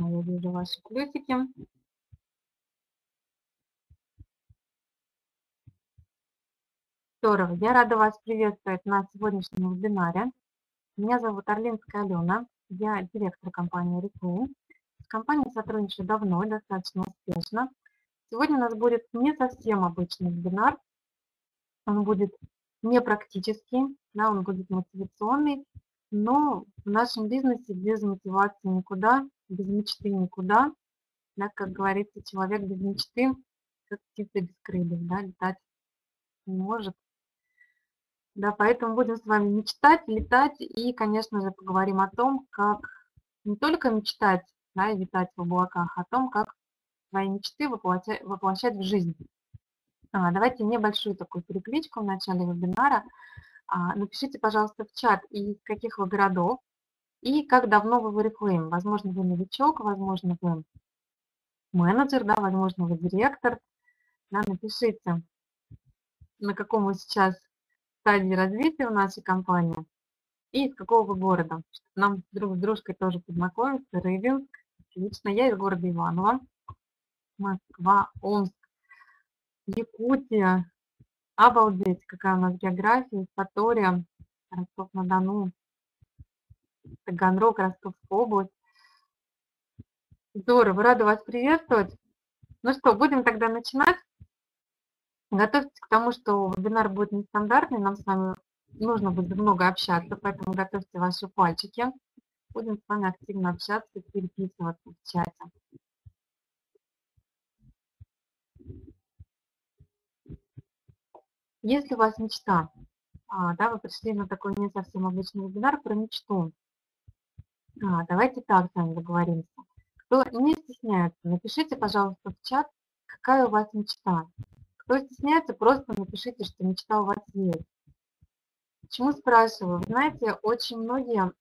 я вижу ваши плюсики. Здорово. Я рада вас приветствовать на сегодняшнем вебинаре. Меня зовут Орлинская Алена. Я директор компании Рекру. С компанией сотрудничаю давно и достаточно успешно. Сегодня у нас будет не совсем обычный вебинар. Он будет не практический, да, он будет мотивационный, но в нашем бизнесе без мотивации никуда, без мечты никуда. Да, как говорится, человек без мечты, как птица без крыльев, да, летать не может. Да, поэтому будем с вами мечтать, летать и, конечно же, поговорим о том, как не только мечтать да, и витать в облаках, а о том, как свои мечты воплощать, воплощать в жизнь. А, давайте небольшую такую перекличку в начале вебинара. А, напишите, пожалуйста, в чат, из каких вы городов и как давно вы в Oriflame. Возможно, вы новичок, возможно, вы менеджер, да, возможно, вы директор. Да, напишите, на каком вы сейчас стадии развития в нашей компании и из какого вы города, нам друг с дружкой тоже познакомиться. Рыбинск, лично я из города Иваново, Москва, Омск, Якутия. Обалдеть, какая у нас география, История, Ростов-на-Дону, Таганрог, Ростовская область. Здорово, рада вас приветствовать. Ну что, будем тогда начинать. Готовьтесь к тому, что вебинар будет нестандартный, нам с вами нужно будет много общаться, поэтому готовьте ваши пальчики. Будем с вами активно общаться, переписываться в чате. Если у вас мечта, а, да, вы пришли на такой не совсем обычный вебинар про мечту, а, давайте так с вами договоримся. Кто не стесняется, напишите, пожалуйста, в чат, какая у вас мечта. Кто стесняется, просто напишите, что мечта у вас есть. Почему спрашиваю? Вы знаете, очень многие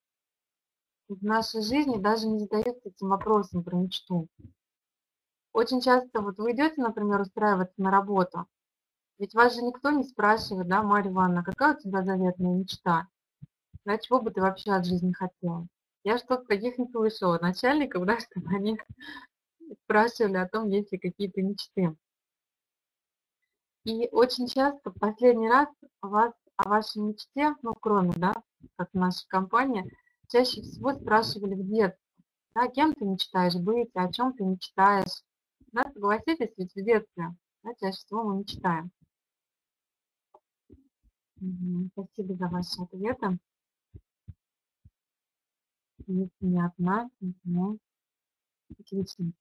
в нашей жизни даже не задаются этим вопросом про мечту. Очень часто вот вы идете, например, устраиваться на работу, ведь вас же никто не спрашивает, да, Марья Ивановна, какая у тебя заветная мечта? Да, чего бы ты вообще от жизни хотела? Я что-то таких не слышала начальников, да, чтобы они спрашивали о том, есть ли какие-то мечты. И очень часто, последний раз вас о вашей мечте, ну, кроме, да, как наша компания, чаще всего спрашивали в детстве, да, кем ты мечтаешь быть, о чем ты мечтаешь. Да, согласитесь, ведь в детстве да, чаще всего мы мечтаем. Спасибо за ваши ответы. Если не одна, угу. отлично.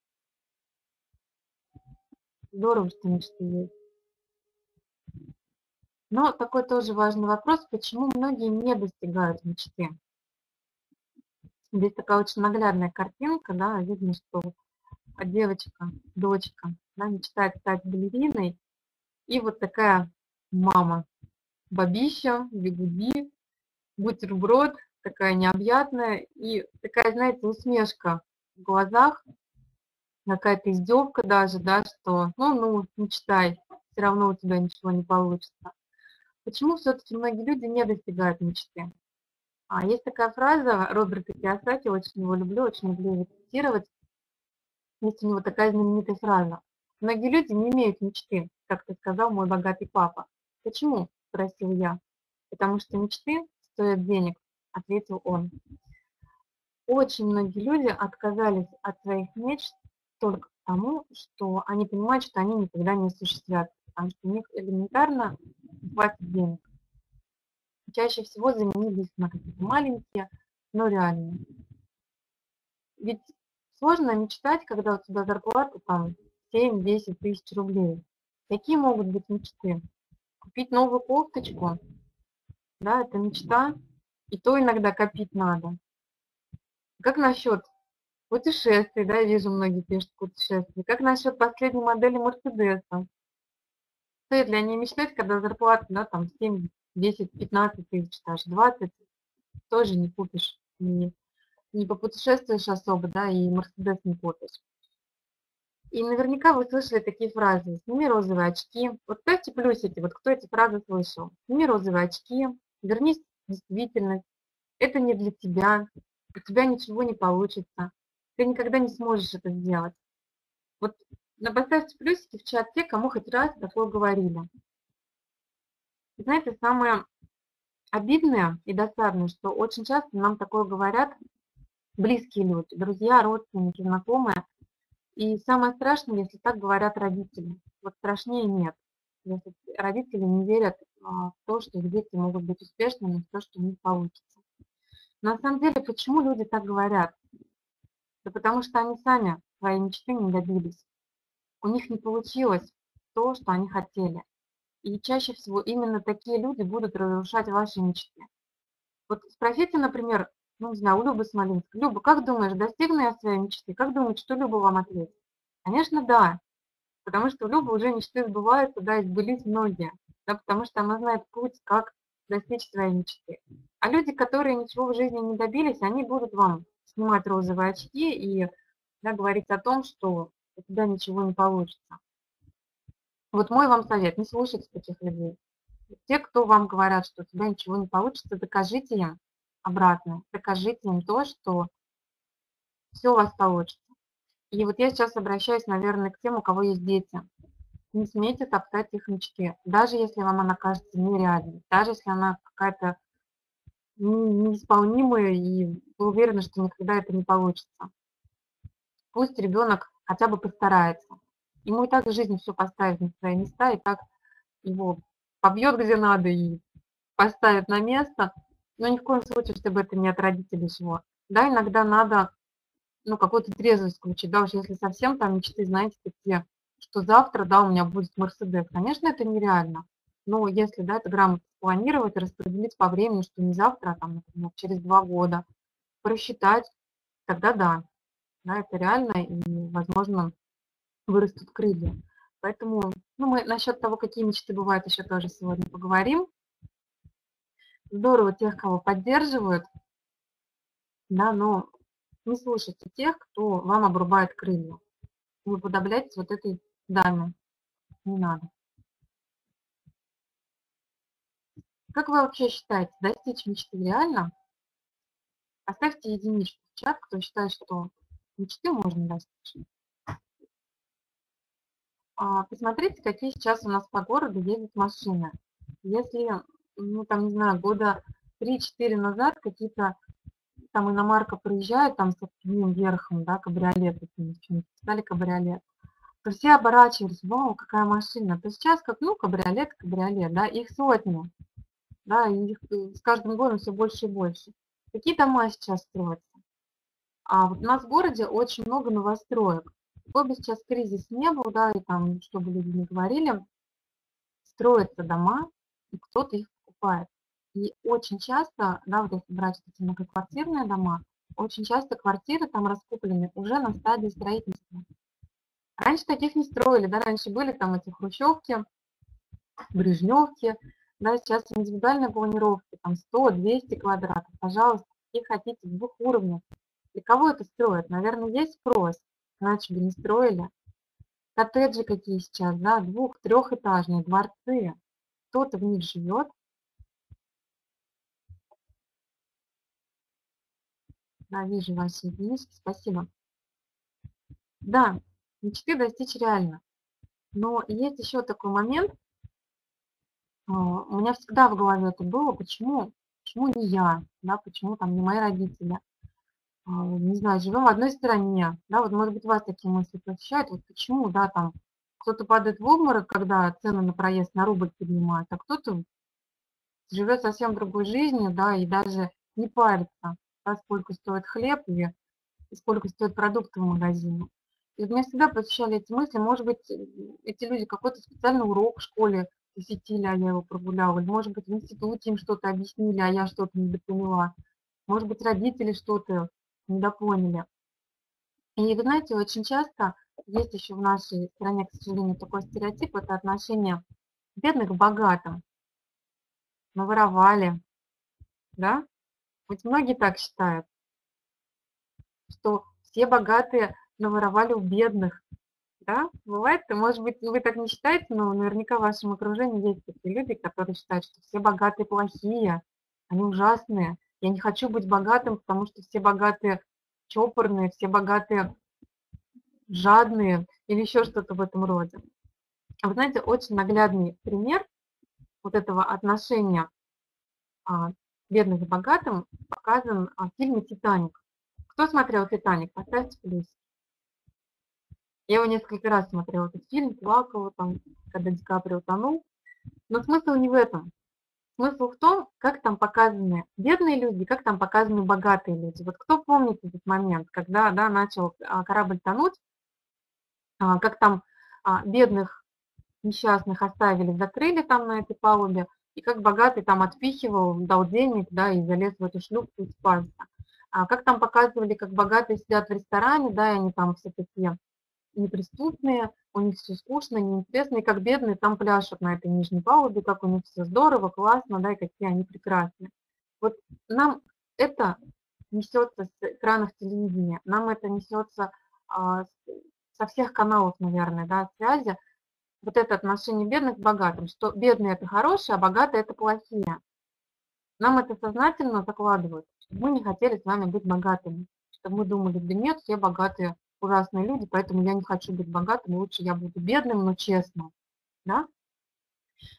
Здорово, что мечты есть. Но такой тоже важный вопрос, почему многие не достигают мечты. Здесь такая очень наглядная картинка, да, видно, что девочка, дочка, да, мечтает стать балериной, и вот такая мама, бабища, бигуди, бутерброд, такая необъятная, и такая, знаете, усмешка в глазах, какая-то издевка даже, да, что ну, ну, мечтай, все равно у тебя ничего не получится. Почему все-таки многие люди не достигают мечты? А есть такая фраза Роберта Киосаки, очень его люблю, очень люблю его цитировать. Есть у него такая знаменитая фраза. Многие люди не имеют мечты, как ты сказал мой богатый папа. Почему? Спросил я. Потому что мечты стоят денег, ответил он. Очень многие люди отказались от своих мечт только потому, что они понимают, что они никогда не осуществятся, потому что у них элементарно хватит денег. Чаще всего заменились на какие-то маленькие, но реальные. Ведь сложно мечтать, когда у тебя зарплата там 7-10 тысяч рублей. Какие могут быть мечты? Купить новую кофточку, да, это мечта, и то иногда копить надо. Как насчет путешествий, да, я вижу, многие пишут путешествия. Как насчет последней модели Мерседеса? Стоит ли они мечтать, когда зарплата, да, там 7, 10, 15 тысяч, даже 20, тоже не купишь, не, не попутешествуешь особо, да, и Мерседес не купишь. И наверняка вы слышали такие фразы. Сними розовые очки. Вот ставьте плюсики, вот кто эти фразы слышал. Сними розовые очки, вернись действительность. Это не для тебя, у тебя ничего не получится. ты никогда не сможешь это сделать. Вот поставьте плюсики в чат те, кому хоть раз такое говорили. Знаете, самое обидное и досадное, что очень часто нам такое говорят близкие люди, друзья, родственники, знакомые. И самое страшное, если так говорят родители. Вот страшнее нет. Если родители не верят то, что их дети могут быть успешными, то, что у них получится. На самом деле, почему люди так говорят? Да потому что они сами своей мечты не добились. У них не получилось то, что они хотели. И чаще всего именно такие люди будут разрушать ваши мечты. Вот спросите, например, ну, не знаю, у Любы Смоленской. Люба, как думаешь, достигну я своей мечты? Как думаете, что Люба вам ответит? Конечно, да. Потому что у Любы уже мечты сбываются, да, и сбылись многие. Да, потому что она знает путь, как достичь своей мечты. А люди, которые ничего в жизни не добились, они будут вам снимать розовые очки и да, говорить о том, что у тебя ничего не получится. Вот мой вам совет, не слушайте таких людей. Те, кто вам говорят, что у тебя ничего не получится, докажите им обратно, докажите им то, что все у вас получится. И вот я сейчас обращаюсь, наверное, к тем, у кого есть дети. Не смейте топтать их мечты, даже если вам она кажется нереальной, даже если она какая-то неисполнимая, и вы уверены, что никогда это не получится. Пусть ребенок хотя бы постарается. Ему и так в жизни все поставит на свои места, и так его побьет где надо и поставит на место, но ни в коем случае, чтобы это не от родителей чего. Да, иногда надо, ну, какую-то трезвость включить, да, уж если совсем там мечты, знаете, такие, что завтра, да, у меня будет Мерседес. Конечно, это нереально, но если, да, это грамотно спланировать, распределить по времени, что не завтра, а там, например, через два года, просчитать, тогда да, да, это реально, и, возможно, вырастут крылья. Поэтому ну, мы насчет того, какие мечты бывают, еще тоже сегодня поговорим. Здорово тех, кого поддерживают, да, но не слушайте тех, кто вам обрубает крылья. Не уподобляйтесь вот этой даме. Не надо. Как вы вообще считаете, достичь мечты реально? Оставьте единичку в чат, кто считает, что мечты можно достичь. А, посмотрите, какие сейчас у нас по городу ездят машины. Если, ну, там, не знаю, года 3-4 назад какие-то там иномарка проезжает там с активным верхом, да, кабриолет, стали кабриолет, то все оборачивались, вау, какая машина. То сейчас как, ну, кабриолет, кабриолет, да, их сотни, да, их э, с каждым годом все больше и больше. Какие дома сейчас строятся? А вот у нас в городе очень много новостроек какой бы сейчас кризис не был, да, и там, чтобы люди не говорили, строятся дома, и кто-то их покупает. И очень часто, да, вот если брать эти многоквартирные дома, очень часто квартиры там раскуплены уже на стадии строительства. Раньше таких не строили, да, раньше были там эти хрущевки, брежневки, да, сейчас индивидуальные планировки, там 100-200 квадратов, пожалуйста, какие хотите, двух уровней. Для кого это строят? Наверное, есть спрос, иначе бы не строили. Коттеджи какие сейчас, да, двух-, трехэтажные, дворцы. Кто-то в них живет. Да, вижу ваши единички, спасибо. Да, мечты достичь реально. Но есть еще такой момент, а, у меня всегда в голове это было, почему, почему не я, да, почему там не мои родители. А, не знаю, живем в одной стране, да, вот, может быть, вас такие мысли посещают, вот почему, да, там, кто-то падает в обморок, когда цены на проезд на рубль поднимают, а кто-то живет совсем другой жизнью, да, и даже не парится, да, сколько стоит хлеб и, сколько стоят продукты в магазине. И меня всегда посещали эти мысли, может быть, эти люди какой-то специальный урок в школе посетили, а я его прогуляла, или, может быть, в институте им что-то объяснили, а я что-то не допоняла. Может быть, родители что-то недопоняли. И вы знаете, очень часто есть еще в нашей стране, к сожалению, такой стереотип, это отношение бедных к богатым. Наворовали, да? Ведь многие так считают, что все богатые наворовали у бедных, да? Бывает, может быть, вы так не считаете, но наверняка в вашем окружении есть такие люди, которые считают, что все богатые плохие, они ужасные, я не хочу быть богатым, потому что все богатые чопорные, все богатые, жадные или еще что-то в этом роде. Вы знаете, очень наглядный пример вот этого отношения а, бедных к богатым показан в фильме «Титаник». Кто смотрел «Титаник»? Поставьте плюс. Я его несколько раз смотрела, этот фильм, плакала там, когда Ди Каприо утонул. Но смысл не в этом. Смысл в том, как там показаны бедные люди, как там показаны богатые люди. Вот кто помнит этот момент, когда да, начал а, корабль тонуть, а, как там а, бедных несчастных оставили, закрыли там на этой палубе, и как богатый там отпихивал, дал денег, да, и залез в эту шлюпку и спасся. А как там показывали, как богатые сидят в ресторане, да, и они там все такие неприступные, у них все скучно, неинтересно, и как бедные там пляшут на этой нижней палубе, как у них все здорово, классно, да, и какие они прекрасные. Вот нам это несется с экранов телевидения, нам это несется а, со всех каналов, наверное, да, связи, вот это отношение бедных к богатым, что бедные это хорошие, а богатые это плохие. Нам это сознательно закладывают, чтобы мы не хотели с вами быть богатыми, чтобы мы думали, да нет, все богатые ужасные люди, поэтому я не хочу быть богатым, лучше я буду бедным, но честным. Да?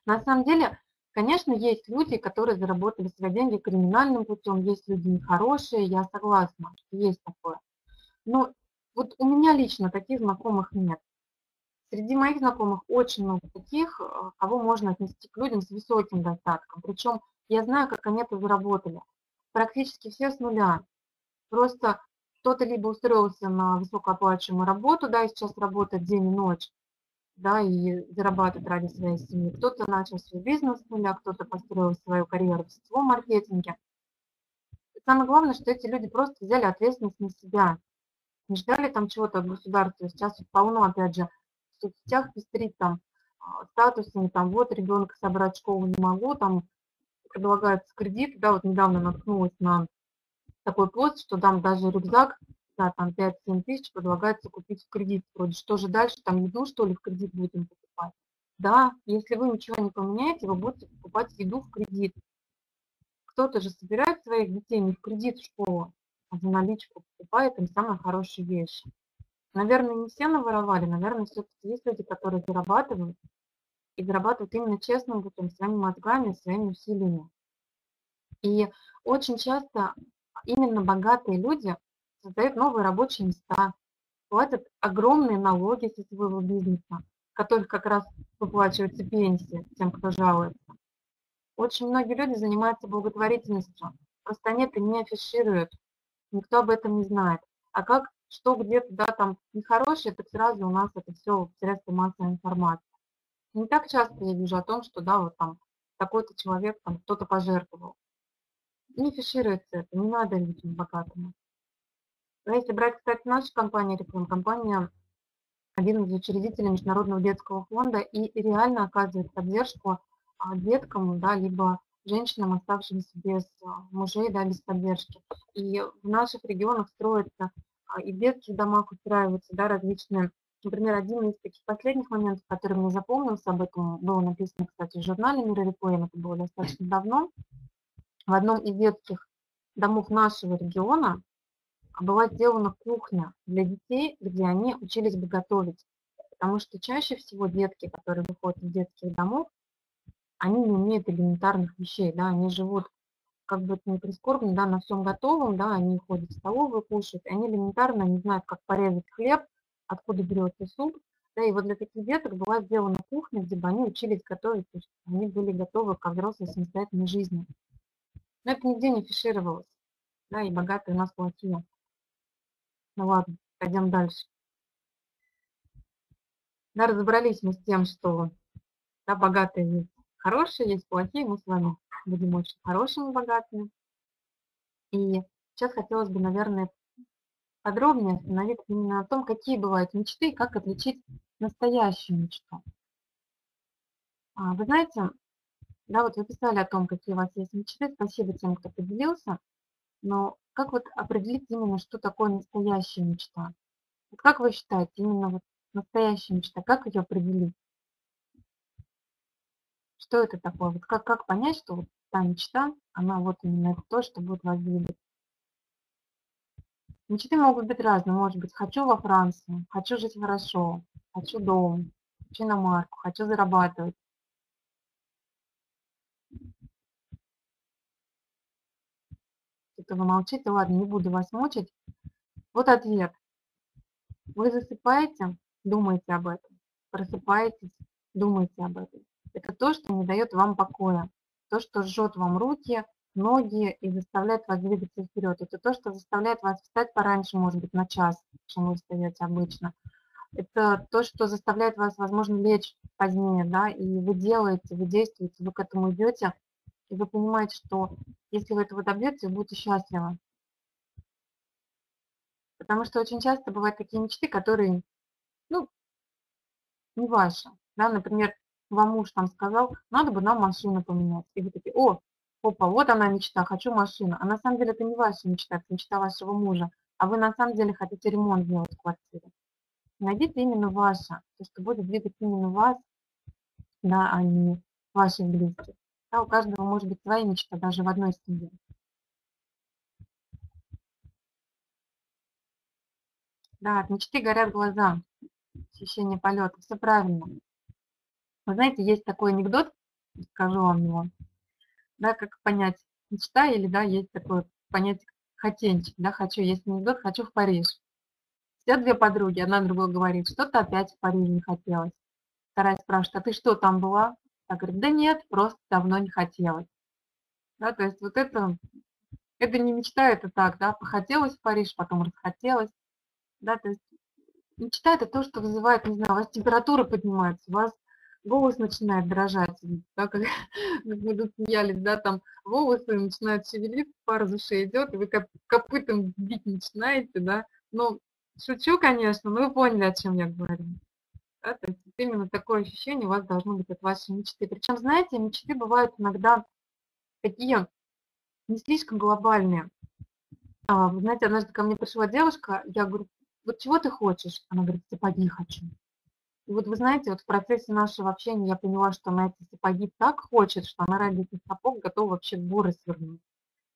На самом деле, конечно, есть люди, которые заработали свои деньги криминальным путем, есть люди нехорошие, я согласна, есть такое. Но вот у меня лично таких знакомых нет. Среди моих знакомых очень много таких, э, кого можно отнести к людям с высоким достатком. Причем я знаю, как они это заработали. Практически все с нуля. Просто кто-то либо устроился на высокооплачиваемую работу, да, и сейчас работает день и ночь, да, и зарабатывает ради своей семьи. Кто-то начал свой бизнес с нуля, кто-то построил свою карьеру в сетевом маркетинге. И самое главное, что эти люди просто взяли ответственность на себя, не ждали там чего-то от государства. Сейчас полно, опять же, в соцсетях пестрит там а, статусами, там вот ребенка собрать в школу не могу, там предлагается кредит, да, вот недавно наткнулась на такой пост, что там даже рюкзак, да, там 5-7 тысяч предлагается купить в кредит. Вроде что же дальше, там еду что ли в кредит будем покупать? Да, если вы ничего не поменяете, вы будете покупать еду в кредит. Кто-то же собирает своих детей не в кредит в школу, а за наличку покупает им самые хорошие вещи. Наверное, не все наворовали, наверное, все-таки есть люди, которые зарабатывают, и зарабатывают именно честным путем, своими мозгами, своими усилиями. И очень часто именно богатые люди создают новые рабочие места, платят огромные налоги со своего бизнеса, которых как раз выплачиваются пенсии тем, кто жалуется. Очень многие люди занимаются благотворительностью, просто они это не афишируют, никто об этом не знает. А как что где-то, да, там нехорошее, так сразу у нас это все средства массовой информации. Не так часто я вижу о том, что, да, вот там такой-то человек, там кто-то пожертвовал. Не фишируется это, не надо людям богатым. Но если брать, кстати, нашу компанию, реклам, компания один из учредителей Международного детского фонда и реально оказывает поддержку а, деткам, да, либо женщинам, оставшимся без а, мужей, да, без поддержки. И в наших регионах строятся а, и в детских домах устраиваются да, различные. Например, один из таких последних моментов, который мне запомнился, об этом было написано, кстати, в журнале «Мир Реплеем», это было достаточно давно. В одном из детских домов нашего региона была сделана кухня для детей, где они учились бы готовить. Потому что чаще всего детки, которые выходят из детских домов, они не умеют элементарных вещей, да, они живут как бы это ни прискорбно, да, на всем готовом, да, они ходят в столовую, кушают, они элементарно не знают, как порезать хлеб, откуда берется суп, да, и вот для таких деток была сделана кухня, где бы они учились готовить, то есть они были готовы к взрослой самостоятельной жизни. Но это нигде не фишировалось, да, и богатые у нас плохие. Ну ладно, пойдем дальше. Да, разобрались мы с тем, что да, богатые есть хорошие, есть плохие, мы с вами будем очень хорошими, богатыми. И сейчас хотелось бы, наверное, подробнее остановиться именно на том, какие бывают мечты и как отличить настоящую мечту. А, вы знаете, да, вот вы писали о том, какие у вас есть мечты, спасибо тем, кто поделился, но как вот определить именно, что такое настоящая мечта? Вот как вы считаете, именно вот настоящая мечта, как ее определить? Что это такое? Вот как, как понять, что вот та мечта, она вот именно это то, что будет вас двигать. Мечты могут быть разные. Может быть, хочу во Францию, хочу жить хорошо, хочу дом, хочу на марку, хочу зарабатывать. Что-то вы молчите, ладно, не буду вас мучить. Вот ответ. Вы засыпаете, думаете об этом, просыпаетесь, думаете об этом. Это то, что не дает вам покоя, то, что жжет вам руки, ноги и заставляет вас двигаться вперед. Это то, что заставляет вас встать пораньше, может быть, на час, чем вы встаете обычно. Это то, что заставляет вас, возможно, лечь позднее, да, и вы делаете, вы действуете, вы к этому идете, и вы понимаете, что если вы этого добьетесь, вы будете счастливы. Потому что очень часто бывают такие мечты, которые, ну, не ваши. Да? Например, вам муж там сказал, надо бы нам машину поменять. И вы такие, о, опа, вот она мечта, хочу машину. А на самом деле это не ваша мечта, это мечта вашего мужа. А вы на самом деле хотите ремонт сделать в квартире. Найдите именно ваше, то, что будет двигать именно вас, да, а не ваших близких. Да, у каждого может быть своя мечта, даже в одной семье. Да, от мечты горят глаза, ощущение полета, все правильно. Вы знаете, есть такой анекдот, скажу вам его, да, как понять, мечта или, да, есть такое понятие хотенчик, да, хочу, есть анекдот, хочу в Париж. Все две подруги, одна другой говорит, что-то опять в Париж не хотелось. Вторая спрашивает, а ты что, там была? Я говорю, да нет, просто давно не хотелось. Да, то есть вот это, это не мечта, это так, да, похотелось в Париж, потом расхотелось да, то есть мечта – это то, что вызывает, не знаю, у вас температура поднимается, у вас голос начинает дрожать, да, как, как мы тут смеялись, да, там волосы начинают шевелиться, пар из ушей идет, и вы коп, копытом бить начинаете, да, ну, шучу, конечно, но вы поняли, о чем я говорю. Да, то есть именно такое ощущение у вас должно быть от вашей мечты. Причем, знаете, мечты бывают иногда такие не слишком глобальные. А, вы знаете, однажды ко мне пришла девушка, я говорю, вот чего ты хочешь? Она говорит, сапоги хочу. И вот вы знаете, вот в процессе нашего общения я поняла, что она эти сапоги так хочет, что она ради этих сапог готова вообще горы свернуть.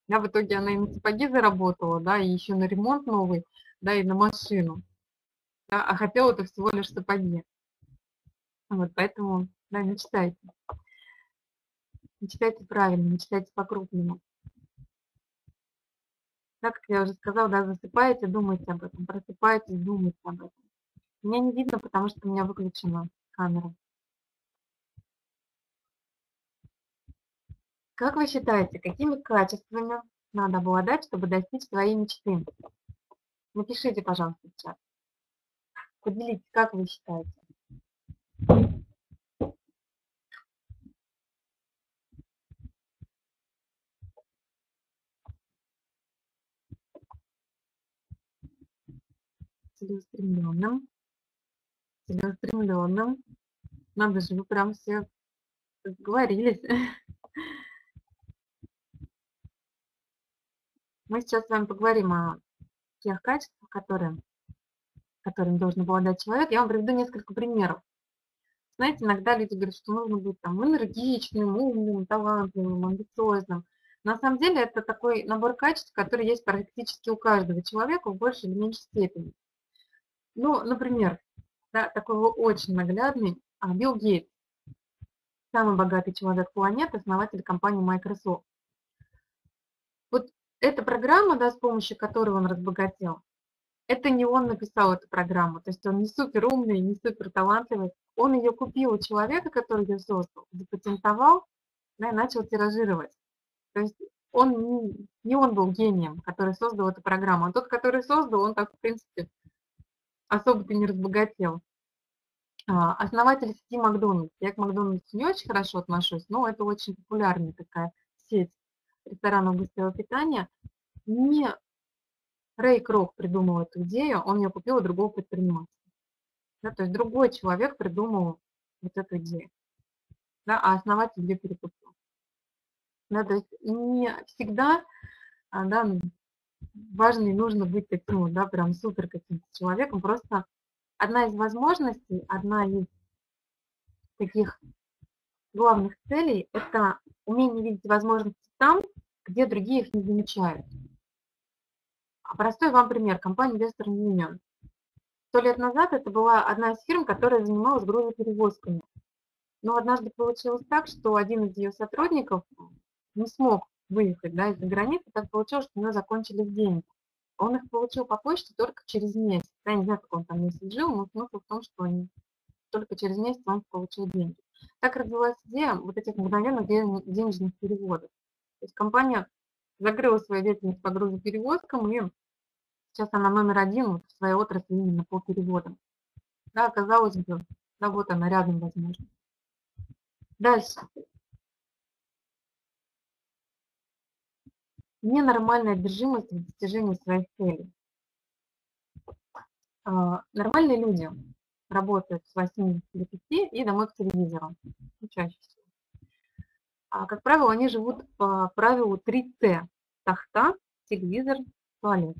Да, в итоге она и на сапоги заработала, да, и еще на ремонт новый, да, и на машину. Да, а хотела это всего лишь сапоги. Вот, поэтому, да, мечтайте. Мечтайте правильно, мечтайте по-крупному. Да, как я уже сказала, да, засыпаете, думайте об этом, просыпаетесь, думайте об этом. Меня не видно, потому что у меня выключена камера. Как вы считаете, какими качествами надо обладать, чтобы достичь своей мечты? Напишите, пожалуйста, в. Поделитесь, как вы считаете. Целеустремленным, целеустремленным. Надо же, вы прям все говорились. Мы сейчас с вами поговорим о тех качествах, которые, которым должен обладать человек. Я вам приведу несколько примеров. Знаете, иногда люди говорят, что нужно быть там энергичным, умным, талантливым, амбициозным. На самом деле это такой набор качеств, который есть практически у каждого человека в большей или меньшей степени. Ну, например, да, такой очень наглядный а, Билл Гейтс, самый богатый человек планеты, основатель компании Microsoft. Вот эта программа, да, с помощью которой он разбогател, это не он написал эту программу, то есть он не супер умный, не супер талантливый, он ее купил у человека, который ее создал, запатентовал, да, и начал тиражировать. То есть он не, он был гением, который создал эту программу, а тот, который создал, он так, в принципе, особо-то не разбогател. А, основатель сети Макдональдс. Я к Макдональдсу не очень хорошо отношусь, но это очень популярная такая сеть ресторанов быстрого питания. Не Рэй Крок придумал эту идею, он ее купил у другого предпринимателя. Да, то есть другой человек придумал вот эту идею, да, а основатель ее перекупил. Да, то есть не всегда а, да, важно и нужно быть таким, да, прям супер каким-то человеком. Просто одна из возможностей, одна из таких главных целей – это умение видеть возможности там, где другие их не замечают. А простой вам пример. Компания Western Union. Сто лет назад это была одна из фирм, которая занималась грузоперевозками. Но однажды получилось так, что один из ее сотрудников не смог выехать да, из-за границы, так получилось, что у него закончились деньги. Он их получил по почте только через месяц. Я не знаю, как он там месяц жил, но смысл в том, что они, только через месяц он получил деньги. Так родилась идея вот этих мгновенных денежных переводов. То есть компания закрыла свою деятельность по грузоперевозкам, и сейчас она номер один в своей отрасли именно по переводам. Да, казалось бы, да, вот она рядом, возможно. Дальше. Ненормальная одержимость в достижении своих целей. А, нормальные люди работают с 8 до 5 и домой к телевизору. Ну, чаще всего. А, как правило, они живут по правилу 3Т. Тахта, телевизор, туалет.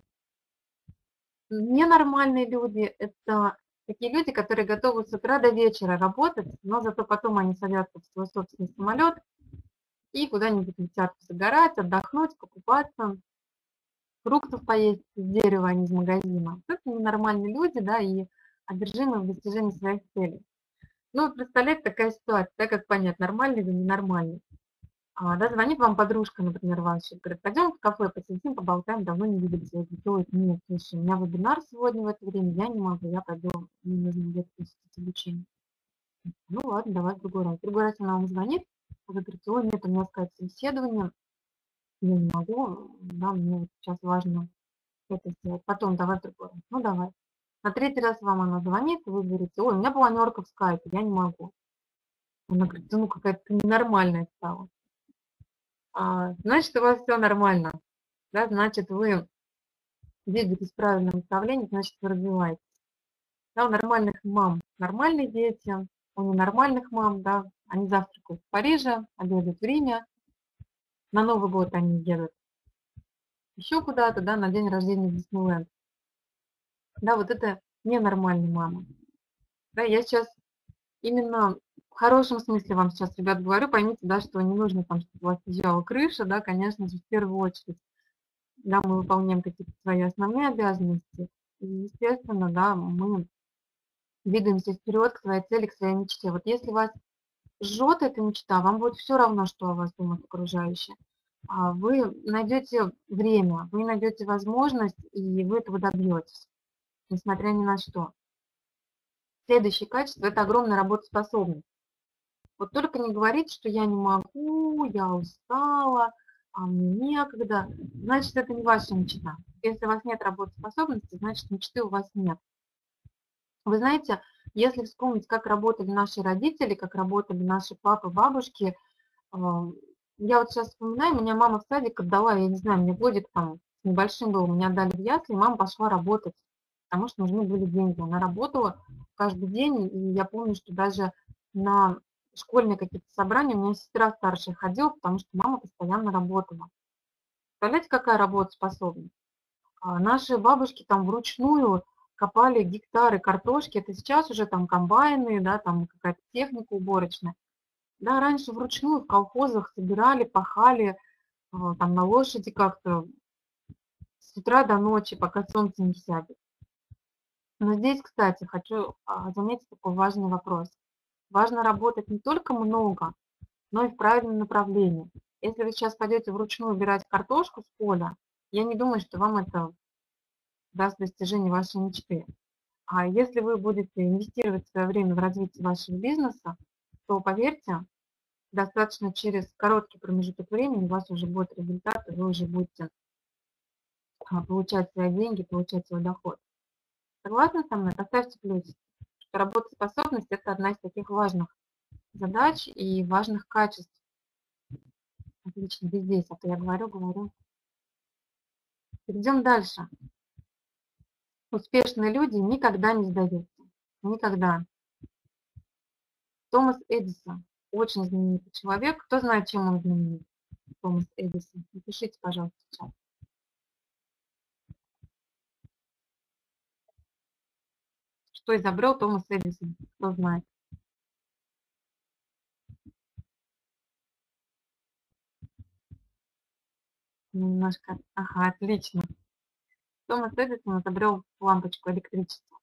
Ненормальные люди – это такие люди, которые готовы с утра до вечера работать, но зато потом они садятся в свой собственный самолет и куда-нибудь летят загорать, отдохнуть, покупаться, фруктов поесть с дерева, а не из магазина. Это ненормальные люди, да, и одержимые в достижении своих целей. Ну, вот представляете такая ситуация, да, как понять, нормальный или ненормальный. А, да, звонит вам подружка, например, ваша, говорит, пойдем в кафе, посидим, поболтаем, давно не виделись. Я говорю, нет, слушай, у меня вебинар сегодня в это время, я не могу, я пойду, мне нужно где-то посетить обучение. Ну ладно, давай в другой раз. В другой раз она вам звонит, вы говорите, ой, нет, у меня, сказать, собеседование, я не могу, да, мне сейчас важно это сделать. Потом, давай другой раз. Ну, давай. На третий раз вам она звонит, вы говорите, ой, у меня планерка в скайпе, я не могу. Она говорит, ну какая-то ненормальная стала. А, значит, у вас все нормально. Да, значит, вы двигаетесь в правильном направлении, значит, вы развиваетесь. Да, у нормальных мам нормальные дети, у ненормальных мам, да, они завтракают в Париже, обедают в Риме, на Новый год они едут еще куда-то, да, на день рождения в Диснейленд. Да, вот это ненормальная мама. Да, я сейчас именно в хорошем смысле вам сейчас, ребят, говорю, поймите, да, что не нужно там, чтобы у вас съезжала крыша, да, конечно же, в первую очередь, да, мы выполняем какие-то свои основные обязанности, и, естественно, да, мы двигаемся вперед к своей цели, к своей мечте. Вот если вас жжет эта мечта, вам будет все равно, что о вас думают окружающие. А вы найдете время, вы найдете возможность, и вы этого добьетесь, несмотря ни на что. Следующее качество – это огромная работоспособность. Вот только не говорите, что я не могу, я устала, а мне некогда. Значит, это не ваша мечта. Если у вас нет работоспособности, значит, мечты у вас нет. Вы знаете, если вспомнить, как работали наши родители, как работали наши папы, бабушки, я вот сейчас вспоминаю, меня мама в садик отдала, я не знаю, мне годик там небольшим был, меня отдали в ясли, мама пошла работать, потому что нужны были деньги. Она работала каждый день, и я помню, что даже на школьные какие-то собрания у меня сестра старшая ходила, потому что мама постоянно работала. Представляете, какая работоспособность? А наши бабушки там вручную копали гектары картошки, это сейчас уже там комбайны, да, там какая-то техника уборочная. Да, раньше вручную в колхозах собирали, пахали, а, там на лошади как-то с утра до ночи, пока солнце не сядет. Но здесь, кстати, хочу а, заметить такой важный вопрос. Важно работать не только много, но и в правильном направлении. Если вы сейчас пойдете вручную убирать картошку с поля, я не думаю, что вам это даст достижение вашей мечты. А если вы будете инвестировать свое время в развитие вашего бизнеса, то, поверьте, достаточно через короткий промежуток времени у вас уже будет результат, и вы уже будете а, получать свои деньги, получать свой доход. Согласны со мной? Поставьте плюс. Работоспособность – это одна из таких важных задач и важных качеств. Отлично, вы здесь, а то я говорю, говорю. Перейдем дальше. Успешные люди никогда не сдаются. Никогда. Томас Эдисон, очень знаменитый человек. Кто знает, чем он знаменит? Томас Эдисон. Напишите, пожалуйста, в чат. Что изобрел Томас Эдисон? Кто знает? Немножко. Ага, отлично. Томас Эдисон изобрел лампочку электричества.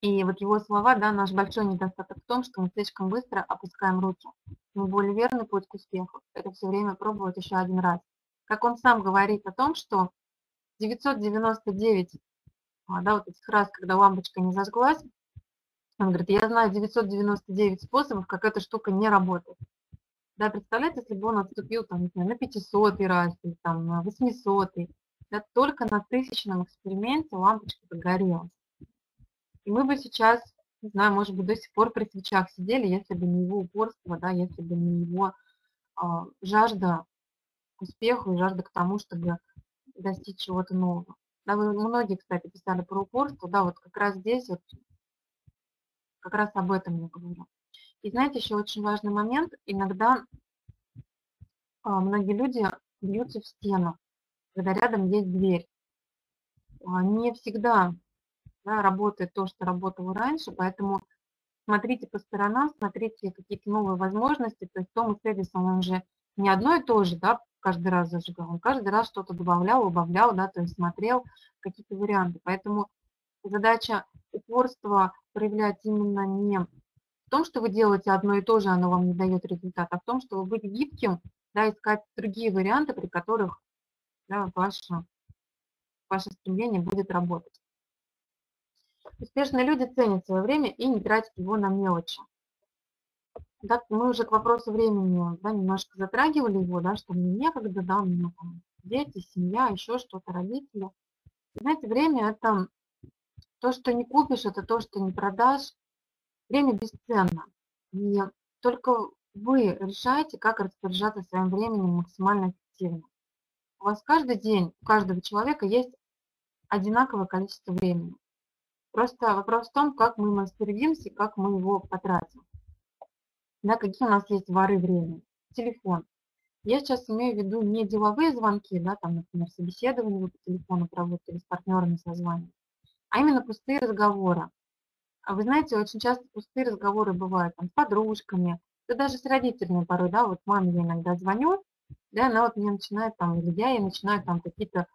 И вот его слова, да, наш большой недостаток в том, что мы слишком быстро опускаем руки. Но более верный путь к успеху – это все время пробовать еще один раз. Как он сам говорит о том, что 999 а, да, вот этих раз, когда лампочка не зажглась, он говорит, я знаю 999 способов, как эта штука не работает. Да, представляете, если бы он отступил там, не знаю, на 500 раз или там на 800, да, только на тысячном эксперименте лампочка загорелась. И мы бы сейчас, не знаю, может быть, до сих пор при свечах сидели, если бы не его упорство, да, если бы не его а, жажда к успеху и жажда к тому, чтобы достичь чего-то нового. Да, вы многие, кстати, писали про упорство, да, вот как раз здесь вот как раз об этом я говорю. И знаете, еще очень важный момент, иногда а, многие люди бьются в стену, когда рядом есть дверь. А, не всегда да, работает то, что работало раньше, поэтому смотрите по сторонам, смотрите какие-то новые возможности. То есть Томас Эдисон, он же не одно и то же, да, каждый раз зажигал, он каждый раз что-то добавлял, убавлял, да, то есть смотрел какие-то варианты. Поэтому задача упорства проявлять именно не в том, что вы делаете одно и то же, оно вам не дает результат, а в том, чтобы быть гибким, да, искать другие варианты, при которых да, ваше, ваше стремление будет работать. Успешные люди ценят свое время и не тратят его на мелочи. Да, мы уже к вопросу времени да, немножко затрагивали его, да, что мне некогда, да, у меня там дети, семья, еще что-то, родители. Знаете, время – это то, что не купишь, это то, что не продашь. Время бесценно. И только вы решаете, как распоряжаться своим временем максимально эффективно. У вас каждый день, у каждого человека есть одинаковое количество времени. Просто вопрос в том, как мы им распорядимся, как мы его потратим. Да, какие у нас есть воры времени. Телефон. Я сейчас имею в виду не деловые звонки, да, там, например, собеседование по телефону проводите с партнерами созваниваете, а именно пустые разговоры. А вы знаете, очень часто пустые разговоры бывают там, с подружками, да даже с родителями порой, да, вот маме я иногда звоню, да, она вот мне начинает там, или я ей начинаю там какие-то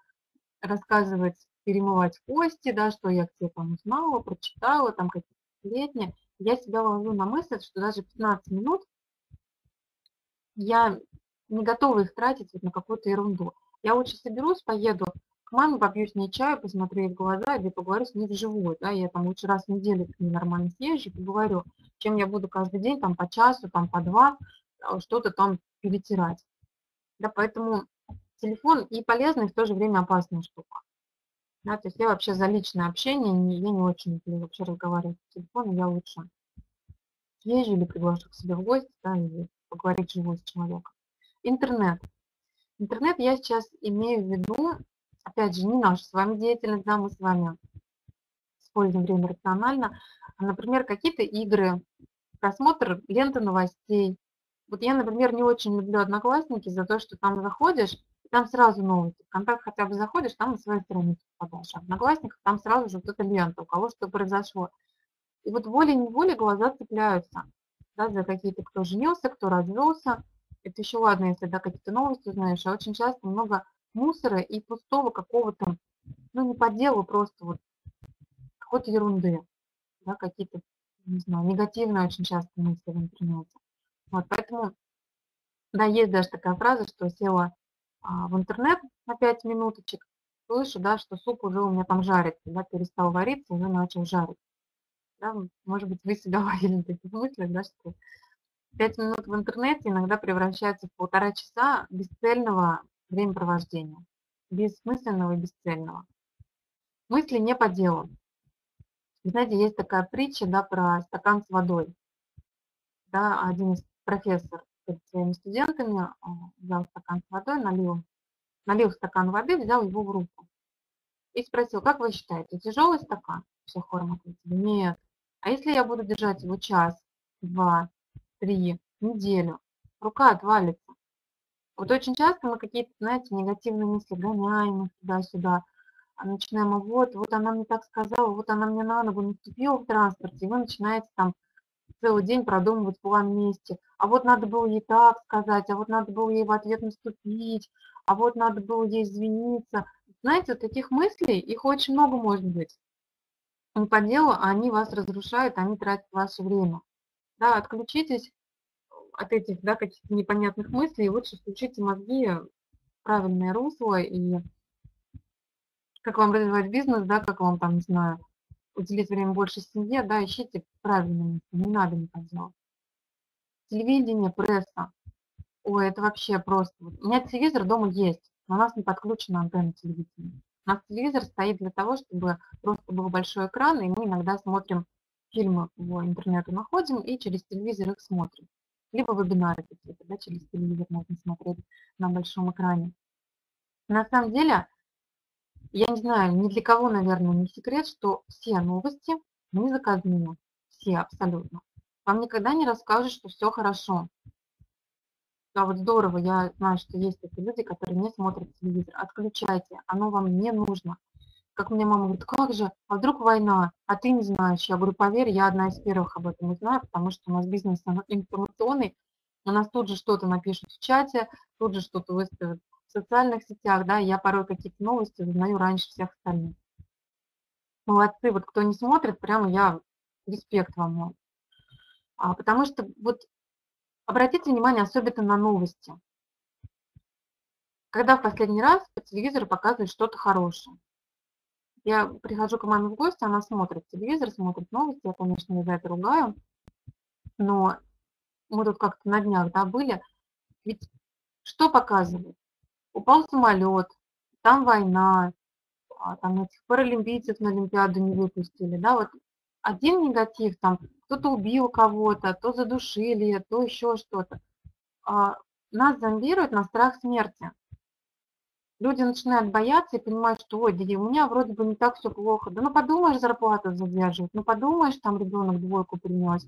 рассказывать, перемывать кости, да, что я к тебе там узнала, прочитала, там какие-то сплетни. Я себя ловлю на мысль, что даже 15 минут я не готова их тратить вот на какую-то ерунду. Я лучше соберусь, поеду маме попью с ней чаю, посмотрю ей в глаза, или поговорю с ней вживую, да, я там лучше раз в неделю к ней нормально съезжу, поговорю, чем я буду каждый день там по часу, там по два а, что-то там перетирать. Да, поэтому телефон и полезный, и в то же время опасная штука. Да, то есть я вообще за личное общение, я не очень люблю вообще разговаривать по телефону, я лучше съезжу или приглашу к себе в гости, да, или поговорить живой с человеком. Интернет. Интернет я сейчас имею в виду опять же, не наша с вами деятельность, да, мы с вами используем время рационально. Например, какие-то игры, просмотр ленты новостей. Вот я, например, не очень люблю Одноклассники за то, что там заходишь, там сразу новости. Контакт хотя бы заходишь, там на свою страницу попадаешь. А там сразу же вот эта лента, у кого что произошло. И вот волей-неволей глаза цепляются да, за какие-то, кто женился, кто развелся. Это еще ладно, если да, какие-то новости знаешь, а очень часто много мусора и пустого какого-то, ну не по делу, просто вот какой-то ерунды, да, какие-то, не знаю, негативные очень часто мысли в интернете. Вот, поэтому, да, есть даже такая фраза, что села а, в интернет на 5 минуточек, слышу, да, что суп уже у меня там жарится, да, перестал вариться, уже начал жарить. Да, может быть, вы себя ловили на таких мыслях, да, что 5 минут в интернете иногда превращается в полтора часа бесцельного времяпровождения, бессмысленного и бесцельного. Мысли не по делу. Знаете, есть такая притча да, про стакан с водой. Да, один из профессоров перед своими студентами а, взял стакан с водой, налил, налил стакан воды, взял его в руку. И спросил, как вы считаете, тяжелый стакан? Все хором ответили, нет. А если я буду держать его час, два, три, неделю, рука отвалится. Вот очень часто мы какие-то, знаете, негативные мысли гоняем туда-сюда, а начинаем, вот, вот она мне так сказала, вот она мне на ногу наступила в транспорте, и вы начинаете там целый день продумывать план вместе. А вот надо было ей так сказать, а вот надо было ей в ответ наступить, а вот надо было ей извиниться. знаете, таких мыслей, их очень много может быть. Не по делу, они вас разрушают, они тратят ваше время. Да, отключитесь от этих, да, каких-то непонятных мыслей, и лучше включите мозги правильное русло, и как вам развивать бизнес, да, как вам там, не знаю, уделить время больше семье, да, ищите правильное место, не надо не делать. Телевидение, пресса. Ой, это вообще просто. У меня телевизор дома есть, но у нас не подключена антенна телевидения. У нас телевизор стоит для того, чтобы просто был большой экран, и мы иногда смотрим фильмы по интернету находим и через телевизор их смотрим. Либо вебинары какие-то, да, через телевизор можно смотреть на большом экране. На самом деле, я не знаю, ни для кого, наверное, не секрет, что все новости не заказные. Все абсолютно. Вам никогда не расскажут, что все хорошо. Да, вот здорово, я знаю, что есть такие люди, которые не смотрят телевизор. Отключайте, оно вам не нужно. Как мне мама говорит, как же, а вдруг война, а ты не знаешь. Я говорю, поверь, я одна из первых об этом узнаю, потому что у нас бизнес информационный, у нас тут же что-то напишут в чате, тут же что-то выставят в социальных сетях, да, я порой какие-то новости узнаю раньше всех остальных. Молодцы, вот кто не смотрит, прямо я респект вам. А, потому что вот обратите внимание особенно на новости. Когда в последний раз по телевизору показывают что-то хорошее. Я прихожу к маме в гости, она смотрит телевизор, смотрит новости, я, конечно, за это ругаю, но мы тут как-то на днях, да, были, ведь что показывают? Упал самолет, там война, а, там этих паралимпийцев на Олимпиаду не выпустили, да, вот один негатив, там кто-то убил кого-то, то задушили, то еще что-то. А, нас зомбируют на страх смерти. Люди начинают бояться и понимают, что, ой, Диди, у меня вроде бы не так все плохо. Да ну подумаешь, зарплату задерживают, ну подумаешь, там ребенок двойку принес.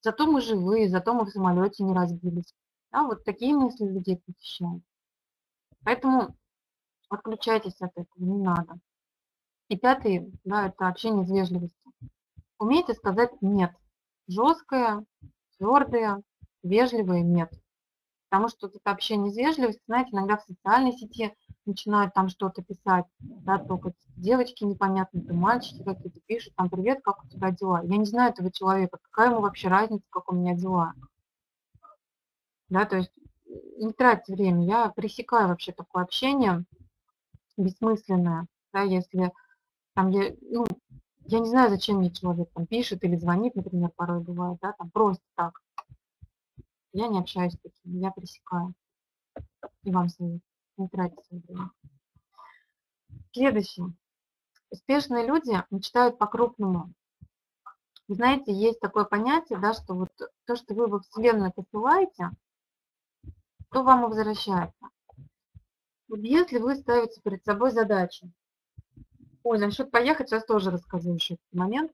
Зато мы живые, зато мы в самолете не разбились. Да, вот такие мысли людей посещают. Поэтому отключайтесь от этого, не надо. И пятый, да, это общение из вежливости. Умейте сказать «нет». Жесткое, твердое, вежливое «нет». Потому что это общение из вежливости, знаете, иногда в социальной сети начинают там что-то писать, да, только девочки непонятные, то мальчики какие-то пишут, там, привет, как у тебя дела? Я не знаю этого человека, какая ему вообще разница, как у меня дела? Да, то есть не тратьте время, я пресекаю вообще такое общение бессмысленное, да, если там я, ну, я не знаю, зачем мне человек там пишет или звонит, например, порой бывает, да, там просто так. Я не общаюсь с такими, я пресекаю. И вам совет не тратить свое время. Следующий. Успешные люди мечтают по-крупному. Знаете, есть такое понятие, да, что вот то, что вы во Вселенную посылаете, то вам возвращается. Если вы ставите перед собой задачу, ой, насчет поехать сейчас тоже расскажу еще этот момент,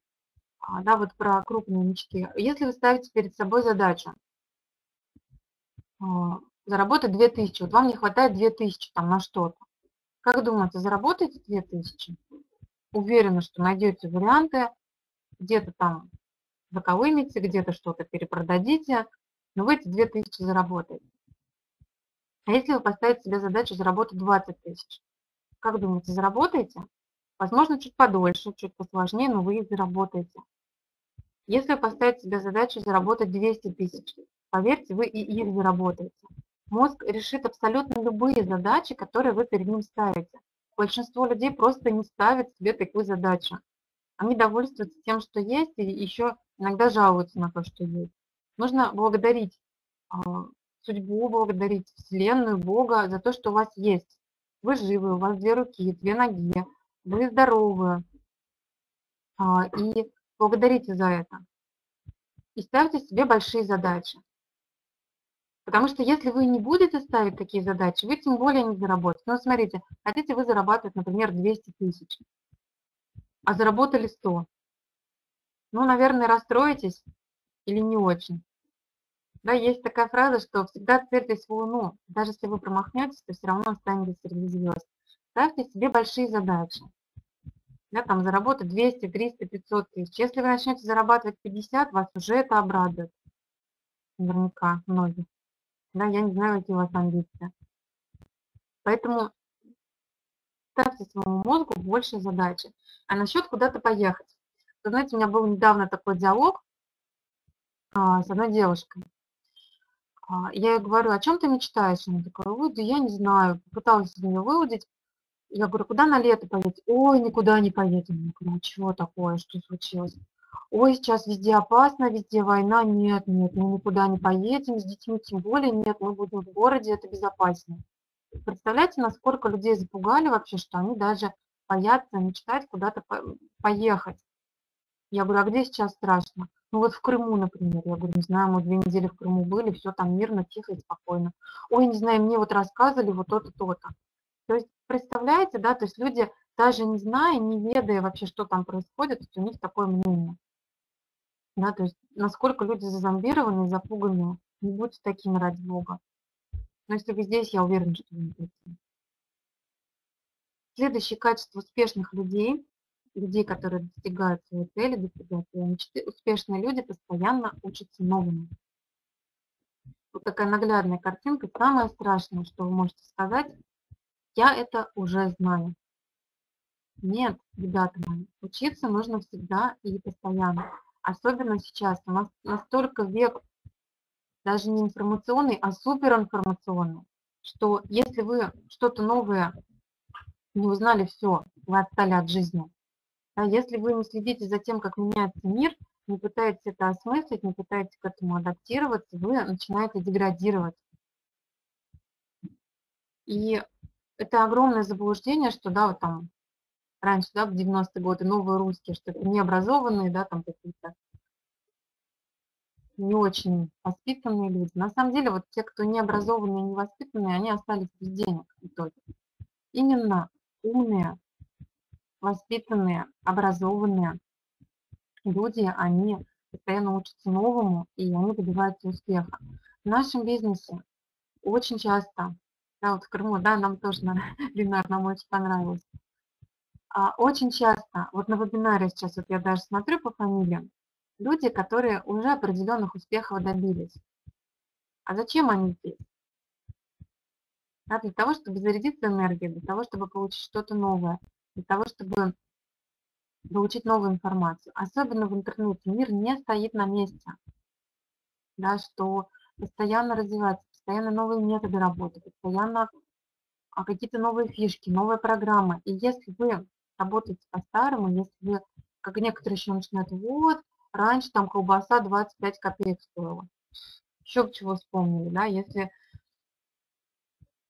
да, вот про крупные мечты. Если вы ставите перед собой задачу, а, заработать 2000, вот вам не хватает 2000 там на что-то. Как думаете, заработаете 2000? Уверена, что найдете варианты, где-то там заколымите, где-то что-то перепродадите, но вы эти 2000 заработаете. А если вы поставите себе задачу заработать 20 тысяч, как думаете, заработаете? Возможно, чуть подольше, чуть посложнее, но вы их заработаете. Если вы поставите себе задачу заработать 200 тысяч, поверьте, вы и их заработаете. Мозг решит абсолютно любые задачи, которые вы перед ним ставите. Большинство людей просто не ставят себе такую задачу. Они довольствуются тем, что есть, и еще иногда жалуются на то, что есть. Нужно благодарить а, судьбу, благодарить Вселенную, Бога за то, что у вас есть. Вы живы, у вас две руки, две ноги, вы здоровы. А, и благодарите за это. И ставьте себе большие задачи. Потому что если вы не будете ставить такие задачи, вы тем более не заработаете. Ну, смотрите, хотите вы зарабатывать, например, 200 тысяч, а заработали 100. Ну, наверное, расстроитесь или не очень. Да, есть такая фраза, что всегда цельтесь в Луну. Даже если вы промахнетесь, то все равно останетесь среди звезд. Ставьте себе большие задачи. Да, там заработать 200, 300, 500 тысяч. Если вы начнете зарабатывать 50, вас уже это обрадует. Наверняка многих. Да, я не знаю, какие у вас амбиции. Поэтому ставьте своему мозгу больше задачи. А насчет куда-то поехать. Вы знаете, у меня был недавно такой диалог а, с одной девушкой. А, я ей говорю, о чем ты мечтаешь? Она такая, ой, да я не знаю. Попыталась из нее выудить. Я говорю, куда на лето поедете? Ой, никуда не поедем. Я говорю, а чего такое, что случилось? Ой, сейчас везде опасно, везде война. Нет, нет, мы никуда не поедем, с детьми тем более нет, мы будем в городе, это безопаснее. Представляете, насколько людей запугали вообще, что они даже боятся мечтать куда-то поехать. Я говорю, а где сейчас страшно? Ну вот в Крыму, например. Я говорю, не знаю, мы две недели в Крыму были, все там мирно, тихо и спокойно. Ой, не знаю, мне вот рассказывали вот то-то, то-то. То есть, представляете, да, то есть люди, даже не зная, не ведая вообще, что там происходит, у них такое мнение. Да, то есть, насколько люди зазомбированы, запуганы, не будьте такими ради Бога. Но если вы здесь, я уверена, что вы не такие. Следующее качество успешных людей людей, которые достигают своей цели, достигают своей мечты, успешные люди постоянно учатся новому. Вот такая наглядная картинка. Самое страшное, что вы можете сказать, я это уже знаю. Нет, ребята мои, учиться нужно всегда и постоянно. Особенно сейчас. У нас настолько век даже не информационный, а суперинформационный, что если вы что-то новое не узнали, все, вы отстали от жизни. А если вы не следите за тем, как меняется мир, не пытаетесь это осмыслить, не пытаетесь к этому адаптироваться, вы начинаете деградировать. И это огромное заблуждение, что, да, вот там раньше, да, в 90-е годы новые русские, что это необразованные, да, там какие-то не очень воспитанные люди. На самом деле, вот те, кто необразованные, невоспитанные, они остались без денег в итоге. Именно умные, воспитанные, образованные люди, они постоянно учатся новому, и они добиваются успеха. В нашем бизнесе очень часто, да, вот в Крыму, да, нам тоже, Ленар, нам очень понравилось, а, очень часто, вот на вебинаре сейчас, вот я даже смотрю по фамилиям, люди, которые уже определенных успехов добились. А зачем они здесь? Да, для того, чтобы зарядиться энергией, для того, чтобы получить что-то новое, для того, чтобы получить новую информацию. Особенно в интернете мир не стоит на месте, да, что постоянно развивается, постоянно новые методы работы, постоянно а, какие-то новые фишки, новые программы. И если вы работаете по-старому, если вы, как некоторые еще начинают, вот, раньше там колбаса 25 копеек стоила. Еще чего вспомнили, да, если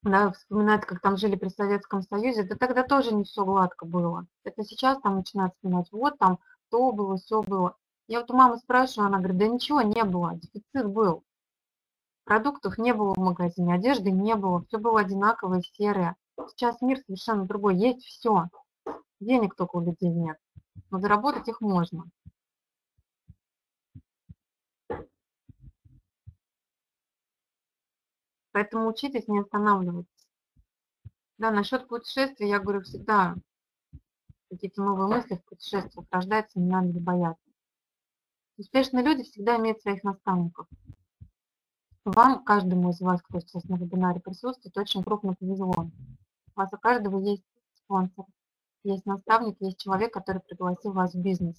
да, вспоминать, как там жили при Советском Союзе, да тогда тоже не все гладко было. Это сейчас там начинают вспоминать, вот там то было, все было. Я вот у мамы спрашиваю, она говорит, да ничего не было, дефицит был. Продуктов не было в магазине, одежды не было, все было одинаковое, серое. Сейчас мир совершенно другой, есть все. Денег только у людей нет, но заработать их можно. Поэтому учитесь, не останавливайтесь. Да, насчет путешествий я говорю всегда, какие-то новые мысли в путешествиях рождаются, не надо бояться. Успешные люди всегда имеют своих наставников. Вам, каждому из вас, кто сейчас на вебинаре присутствует, очень крупно повезло. У вас у каждого есть спонсор, есть наставник, есть человек, который пригласил вас в бизнес.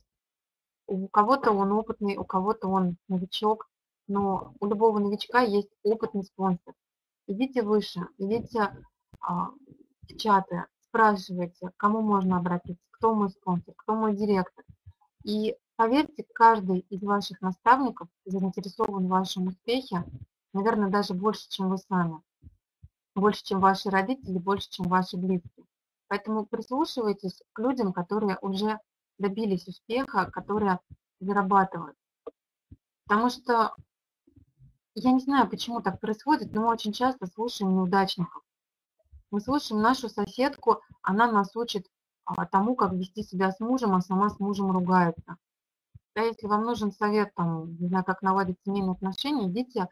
У кого-то он опытный, у кого-то он новичок, но у любого новичка есть опытный спонсор. Идите выше, идите а, в чаты, спрашивайте, кому можно обратиться, кто мой спонсор, кто мой директор. И поверьте, каждый из ваших наставников заинтересован в вашем успехе, наверное, даже больше, чем вы сами, больше, чем ваши родители, больше, чем ваши близкие. Поэтому прислушивайтесь к людям, которые уже добились успеха, которые зарабатывают. Потому что я не знаю, почему так происходит, но мы очень часто слушаем неудачников. Мы слушаем нашу соседку, она нас учит а, тому, как вести себя с мужем, а сама с мужем ругается. Да, если вам нужен совет, там, не знаю, как наладить семейные отношения, идите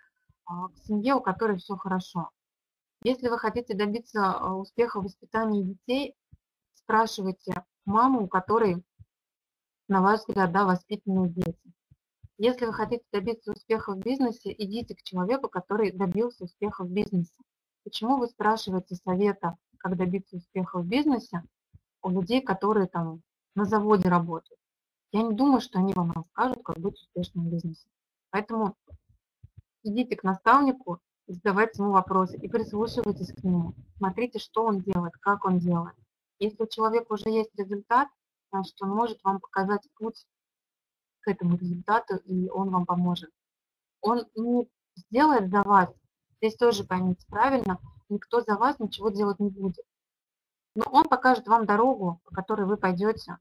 а, к семье, у которой все хорошо. Если вы хотите добиться а, успеха в воспитании детей, спрашивайте маму, у которой, на ваш взгляд, да, воспитанные дети. Если вы хотите добиться успеха в бизнесе, идите к человеку, который добился успеха в бизнесе. Почему вы спрашиваете совета как добиться успеха в бизнесе у людей, которые там на заводе работают. Я не думаю, что они вам расскажут, как быть успешным в бизнесе. Поэтому идите к наставнику, задавайте ему вопросы и прислушивайтесь к нему. Смотрите, что он делает, как он делает. Если у человека уже есть результат, значит, он может вам показать путь к этому результату, и он вам поможет. Он не сделает за вас, здесь тоже поймите правильно, никто за вас ничего делать не будет. Но он покажет вам дорогу, по которой вы пойдете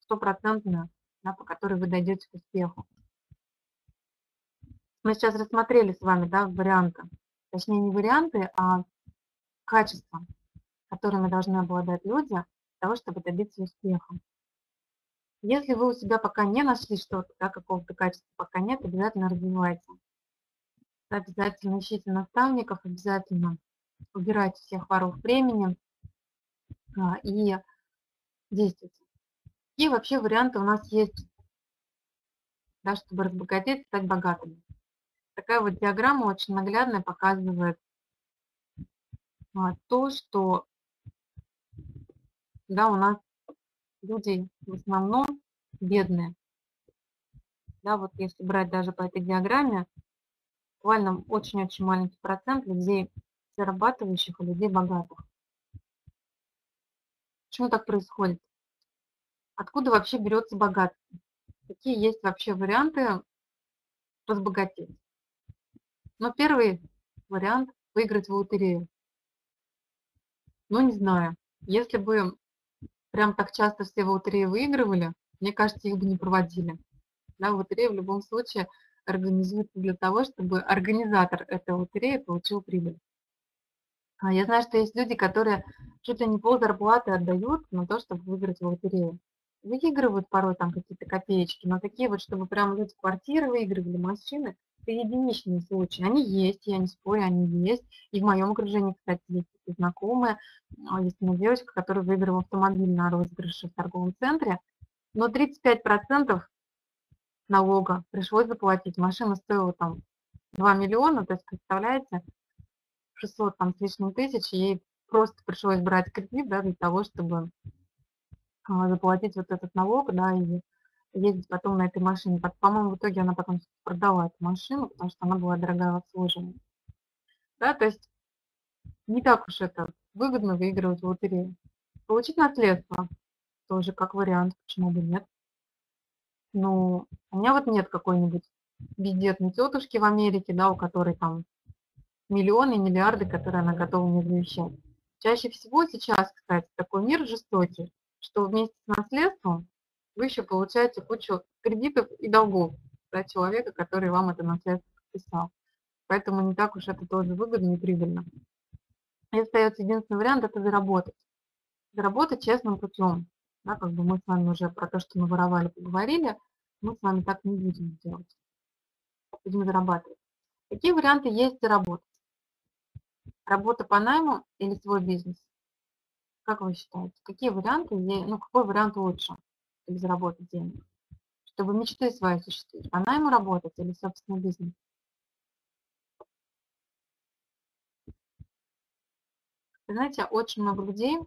стопроцентно, да, по которой вы дойдете к успеху. Мы сейчас рассмотрели с вами да, варианты, точнее не варианты, а качества, которыми должны обладать люди для того, чтобы добиться успеха. Если вы у себя пока не нашли что-то, да, какого-то качества пока нет, обязательно развивайте. Обязательно ищите наставников, обязательно убирайте всех воров времени а, и действуйте. Какие вообще варианты у нас есть, да, чтобы разбогатеть, стать богатыми? Такая вот диаграмма очень наглядно показывает а, то, что да, у нас люди в основном бедные. Да, вот если брать даже по этой диаграмме, буквально очень-очень маленький процент людей зарабатывающих и людей богатых. Почему так происходит? Откуда вообще берется богатство? Какие есть вообще варианты разбогатеть? Но первый вариант – выиграть в лотерею. Ну, не знаю. Если бы прям так часто все в лотереи выигрывали, мне кажется, их бы не проводили. Да, лотерея в любом случае организуется для того, чтобы организатор этой лотереи получил прибыль. А я знаю, что есть люди, которые чуть ли не пол зарплаты отдают на то, чтобы выиграть лотерею. Выигрывают порой там какие-то копеечки, но такие вот, чтобы прям люди квартиры выигрывали, машины, единичные случаи. Они есть, я не спорю, они есть. И в моем окружении, кстати, есть знакомые. А, есть одна девочка, которая выиграла автомобиль на розыгрыше в торговом центре. Но 35% налога пришлось заплатить. Машина стоила там 2 миллиона, то есть, представляете, 600 там с лишним тысяч, ей просто пришлось брать кредит, да, для того, чтобы а, заплатить вот этот налог, да, и ездить потом на этой машине. По-моему, в итоге она потом продала эту машину, потому что она была дорогая в обслуживании. Да, то есть не так уж это выгодно выигрывать в лотерею. Получить наследство тоже как вариант, почему бы нет. Ну, у меня вот нет какой-нибудь бездетной тетушки в Америке, да, у которой там миллионы, миллиарды, которые она готова мне завещать. Чаще всего сейчас, кстати, такой мир жестокий, что вместе с наследством вы еще получаете кучу кредитов и долгов да, человека, который вам это наследство подписал. Поэтому не так уж это тоже выгодно и прибыльно. И остается единственный вариант – это заработать. Заработать честным путем. Да, как бы мы с вами уже про то, что мы воровали, поговорили, мы с вами так не будем делать. Будем зарабатывать. Какие варианты есть заработать? Работа по найму или свой бизнес? Как вы считаете, какие варианты, ну какой вариант лучше, чтобы заработать денег? Чтобы мечты свои осуществить, по найму работать или собственный бизнес? Вы знаете, очень много людей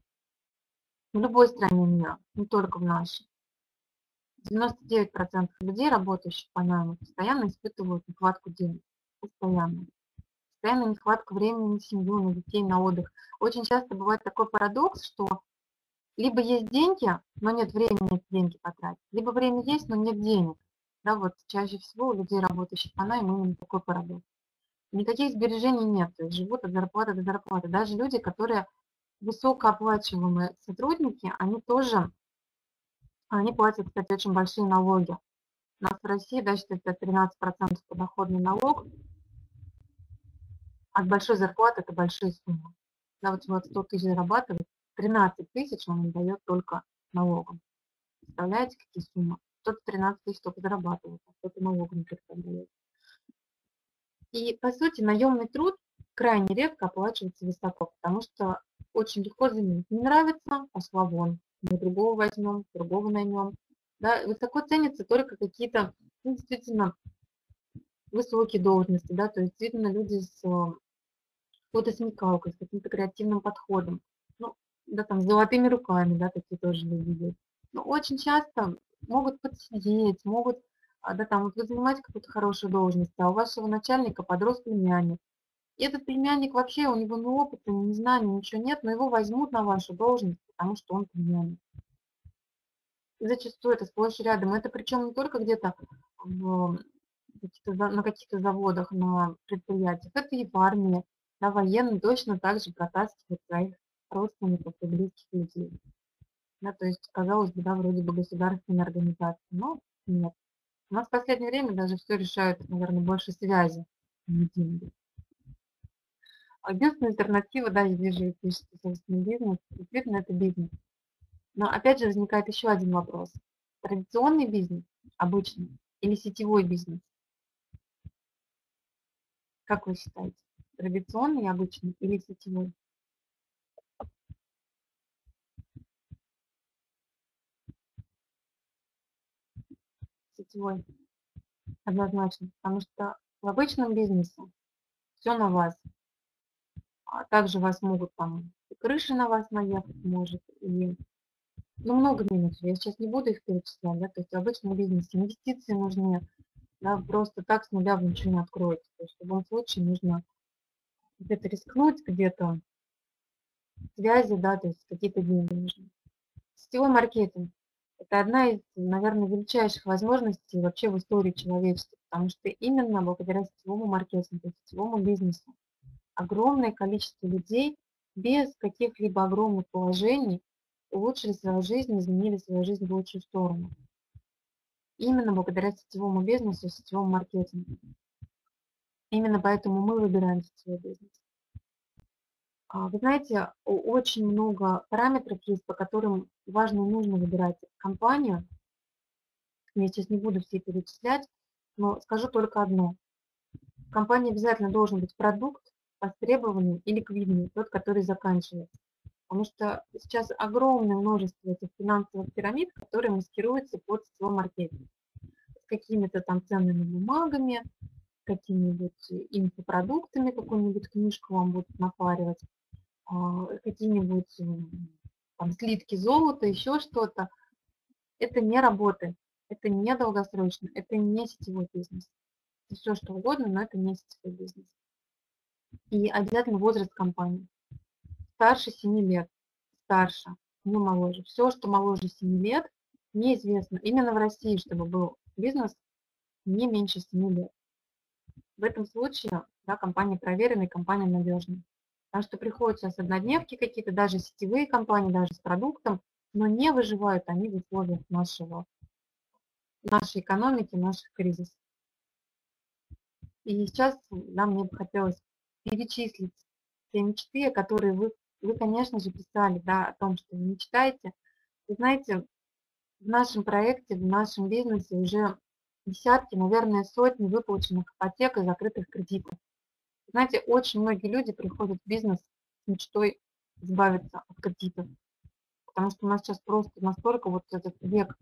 в любой стране мира, не только в нашей, 99% людей, работающих по найму, постоянно испытывают нехватку денег. Постоянно. Постоянно нехватка времени на семью, на детей, на отдых. Очень часто бывает такой парадокс, что либо есть деньги, но нет времени деньги потратить, либо время есть, но нет денег. Да, вот чаще всего у людей, работающих по найму, именно такой парадокс никаких сбережений нет, то есть живут от зарплаты до зарплаты. Даже люди, которые высокооплачиваемые сотрудники, они тоже, они платят, кстати, очень большие налоги. У нас в России, да, считается 13% подоходный налог. От большой зарплаты это большие суммы. Да, вот человек 100 тысяч зарабатывает, 13 тысяч он дает только налогом. Представляете, какие суммы? Кто-то 13 тысяч только зарабатывает, а кто-то налогом только дает. И, по сути, наемный труд крайне редко оплачивается высоко, потому что очень легко заменить. Не нравится, пошла вон. Мы другого возьмем, другого наймем. Да, высоко ценятся только какие-то, ну, действительно, высокие должности, да, то есть действительно люди с какой-то смекалкой, с каким-то креативным подходом. Ну, да, там, с золотыми руками, да, такие тоже люди есть. Но очень часто могут подсидеть, могут, а, да, там, вот вы занимаете какую-то хорошую должность, а у вашего начальника подрос племянник. И этот племянник вообще, у него ни опыта, ни знаний, ничего нет, но его возьмут на вашу должность, потому что он племянник. И зачастую это сплошь рядом. Это причем не только где-то в, на каких-то заводах, на предприятиях, это и в армии, да, военные точно так же протаскивают своих родственников и близких людей. Да, то есть, казалось бы, да, вроде бы государственная организация, но нет. У нас в последнее время даже все решают, наверное, больше связи, а не деньги. Единственная альтернатива, да, я вижу, пишется собственный бизнес, действительно это бизнес. Но опять же возникает еще один вопрос. Традиционный бизнес, обычный, или сетевой бизнес? Как вы считаете? Традиционный, обычный или сетевой? Сетевой. Однозначно. Потому что в обычном бизнесе все на вас. А также вас могут там и крыши на вас наехать может, и ну, много минусов. Я сейчас не буду их перечислять, да, то есть в обычном бизнесе инвестиции нужны, да, просто так с нуля вы ничего не откроете. То есть в любом случае нужно где-то рискнуть, где-то связи, да, то есть какие-то деньги нужны. Сетевой маркетинг – это одна из, наверное, величайших возможностей вообще в истории человечества, потому что именно благодаря сетевому маркетингу, сетевому бизнесу огромное количество людей без каких-либо огромных положений улучшили свою жизнь, изменили свою жизнь в лучшую сторону. Именно благодаря сетевому бизнесу, сетевому маркетингу. Именно поэтому мы выбираем сетевой бизнес. А, вы знаете, очень много параметров есть, по которым важно и нужно выбирать компанию. Я сейчас не буду все перечислять, но скажу только одно. В компании обязательно должен быть продукт, востребованный и ликвидный, тот, который заканчивается. Потому что сейчас огромное множество этих финансовых пирамид, которые маскируются под сетевой маркетинг. С какими-то там ценными бумагами, какими-нибудь инфопродуктами, какую-нибудь книжку вам будут напаривать, а, какие-нибудь там слитки золота, еще что-то. Это не работает, это не долгосрочно, это не сетевой бизнес. Все что угодно, но это не сетевой бизнес и обязательно возраст компании. Старше 7 лет, старше, не моложе. Все, что моложе 7 лет, неизвестно. Именно в России, чтобы был бизнес не меньше 7 лет. В этом случае да, компания проверенная, компания надежная. Потому что приходят сейчас однодневки какие-то, даже сетевые компании, даже с продуктом, но не выживают они в условиях нашего, нашей экономики, наших кризисов. И сейчас да, мне бы хотелось перечислить те мечты, которые вы, вы, конечно же, писали, да, о том, что вы мечтаете. Вы знаете, в нашем проекте, в нашем бизнесе уже десятки, наверное, сотни выплаченных ипотек и закрытых кредитов. Знаете, очень многие люди приходят в бизнес с мечтой избавиться от кредитов, потому что у нас сейчас просто настолько вот этот век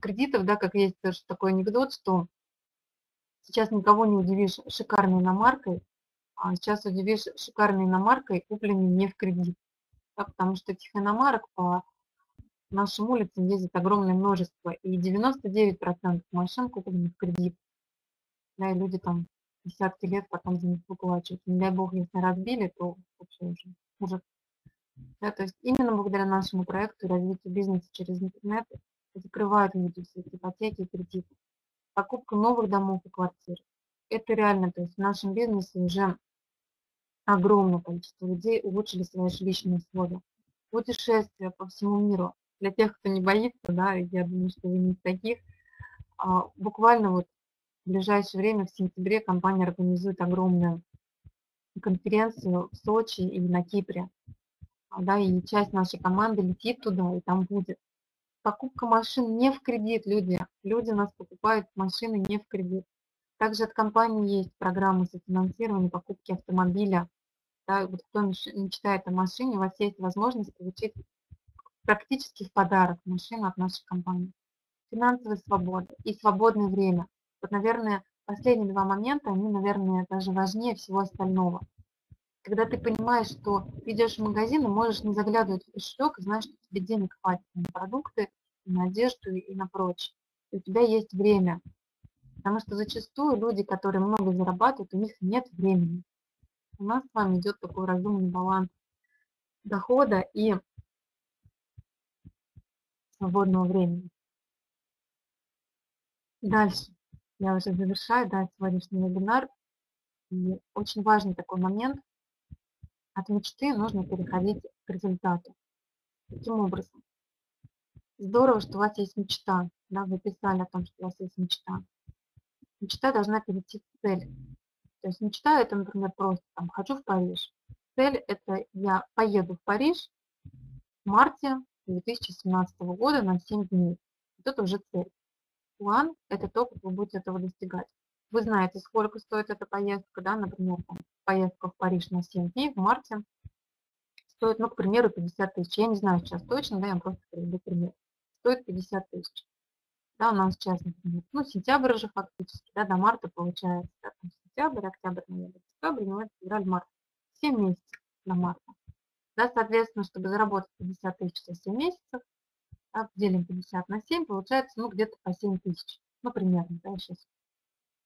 кредитов, да, как есть даже такой анекдот, что сейчас никого не удивишь шикарной иномаркой, а сейчас удивишь шикарной иномаркой, купленной не в кредит. Да, потому что этих иномарок по нашим улицам ездит огромное множество, и 99% машин куплены в кредит. Да, и люди там десятки лет потом за них выплачивают. Не дай бог, если разбили, то вообще уже ужас. Да, то есть именно благодаря нашему проекту и развитию бизнеса через интернет закрывают люди все эти ипотеки и кредиты. Покупка новых домов и квартир. Это реально, то есть в нашем бизнесе уже огромное количество людей улучшили свои жилищные условия. Путешествия по всему миру. Для тех, кто не боится, да, я думаю, что вы не из таких, а, буквально вот в ближайшее время, в сентябре, компания организует огромную конференцию в Сочи и на Кипре. А, да, и часть нашей команды летит туда, и там будет покупка машин не в кредит, люди. Люди у нас покупают машины не в кредит. Также от компании есть программа софинансирования покупки автомобиля да, вот кто мечтает о машине, у вас есть возможность получить практически в подарок машину от нашей компании. Финансовая свобода и свободное время. Вот, наверное, последние два момента, они, наверное, даже важнее всего остального. когда ты понимаешь, что идешь в магазин и можешь не заглядывать в кошелек, и знаешь, что тебе денег хватит на продукты, на одежду и на прочее. И у тебя есть время. Потому что зачастую люди, которые много зарабатывают, у них нет времени. У нас с вами идет такой разумный баланс дохода и свободного времени. Дальше. Я уже завершаю да, сегодняшний вебинар. И очень важный такой момент. От мечты нужно переходить к результату. Таким образом, здорово, что у вас есть мечта. Да, вы писали о том, что у вас есть мечта. Мечта должна перейти в цель. То есть мечта это, например, просто там хочу в Париж. Цель это я поеду в Париж в марте 2017 года на 7 дней. Вот это уже цель. План – это то, как вы будете этого достигать. Вы знаете, сколько стоит эта поездка, да, например, там, поездка в Париж на 7 дней в марте стоит, ну, к примеру, 50 тысяч. Я не знаю сейчас точно, да, я просто приведу пример. Стоит 50 тысяч. Да, у нас сейчас, например, ну, сентябрь уже фактически, да, до марта получается, да, там, сентябрь, октябрь, ноябрь, декабрь, январь, февраль, март. 7 месяцев до марта. Да, соответственно, чтобы заработать 50 тысяч за 7 месяцев, делим 50 на 7, получается, ну, где-то по 7 тысяч. Ну, примерно, да, сейчас